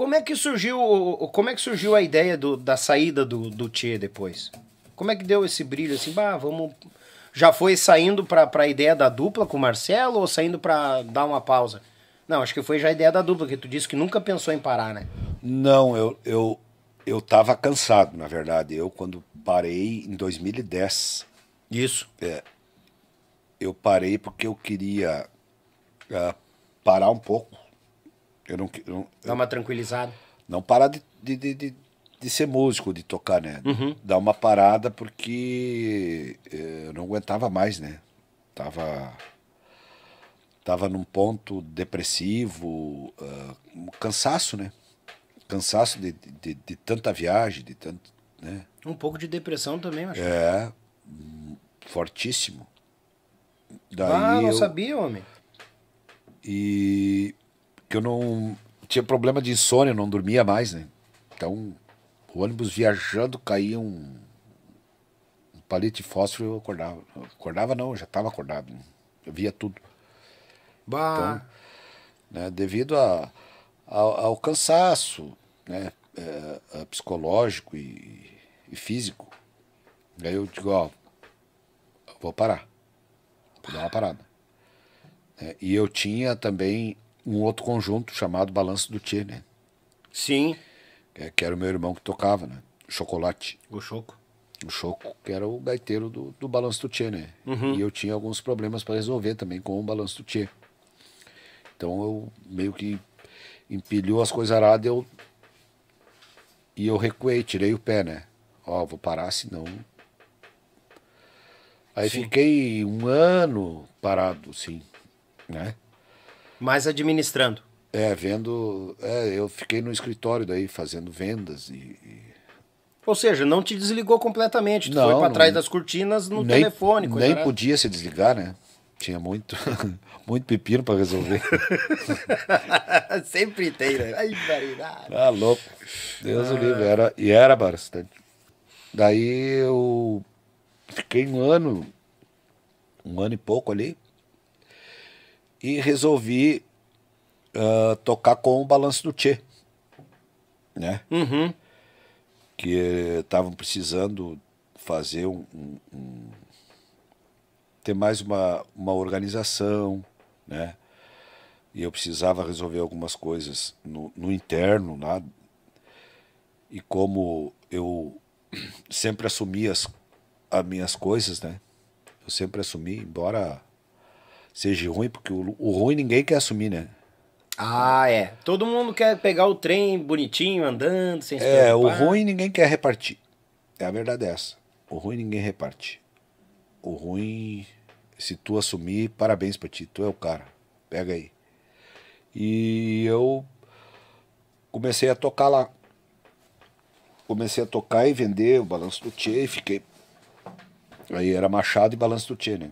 Como é que surgiu, como é que surgiu a ideia do, da saída do, do Tchê depois? Como é que deu esse brilho assim, bah, vamos já foi saindo para a ideia da dupla com o Marcelo ou saindo para dar uma pausa? Não, acho que foi já a ideia da dupla, que tu disse que nunca pensou em parar, né? Não, eu eu eu tava cansado, na verdade. Eu quando parei em 2010. Isso. É, eu parei porque eu queria uh, parar um pouco. Eu não, eu, Dar uma tranquilizada. Não parar de, de, de, de, ser músico, de tocar, né? Uhum. Dar uma parada porque eh, eu não aguentava mais, né? Tava, tava num ponto depressivo, uh, cansaço, né? Cansaço de, de, de, tanta viagem, de tanto. Né? Um pouco de depressão também, acho. É, fortíssimo. Daí ah, não eu, sabia, homem. E que eu não tinha problema de insônia, não dormia mais, né? Então, o ônibus viajando caía um, um palito de fósforo e eu acordava. acordava não, eu já estava acordado. Né? Eu via tudo. Bah. Então, né, devido a, ao, ao cansaço né, é, psicológico e, e físico, aí eu digo, ó, vou parar. Vou dar uma parada. É, e eu tinha também um outro conjunto chamado Balanço do Tchê, né? Sim. É, que era o meu irmão que tocava, né? Chocolate. O Choco. O Choco, que era o gaiteiro do, do Balanço do Tchê, né? Uhum. E eu tinha alguns problemas para resolver também com o Balanço do Tchê. Então eu meio que empilhou as coisas aradas e eu, e eu recuei, tirei o pé, né? Ó, vou parar, senão Aí sim. fiquei um ano parado, sim, né? Mas administrando. É, vendo. É, eu fiquei no escritório daí fazendo vendas e. e... Ou seja, não te desligou completamente. Tu não, foi para trás das cortinas no nem, telefone. Nem podia se desligar, né? Tinha muito, muito pepino para resolver. Sempre tem, né? Ai, ah, louco. Deus ah. o livre. Era, e era bastante. Daí eu Fiquei um ano, um ano e pouco ali, e resolvi uh, tocar com o Balanço do Tchê, né? Uhum. Que estavam precisando fazer um, um, um, ter mais uma, uma organização, né? E eu precisava resolver algumas coisas no, no interno lá. E como eu sempre assumi as as minhas coisas, né? Eu sempre assumi, embora seja ruim, porque o, o ruim ninguém quer assumir, né? Ah, é. Todo mundo quer pegar o trem bonitinho, andando, sem se É, o ruim ninguém quer repartir. É a verdade é essa. O ruim ninguém reparte. O ruim, se tu assumir, parabéns pra ti. Tu é o cara. Pega aí. E eu comecei a tocar lá. Comecei a tocar e vender o balanço do Tchê e fiquei Aí era Machado e Balanço do Tchê, né?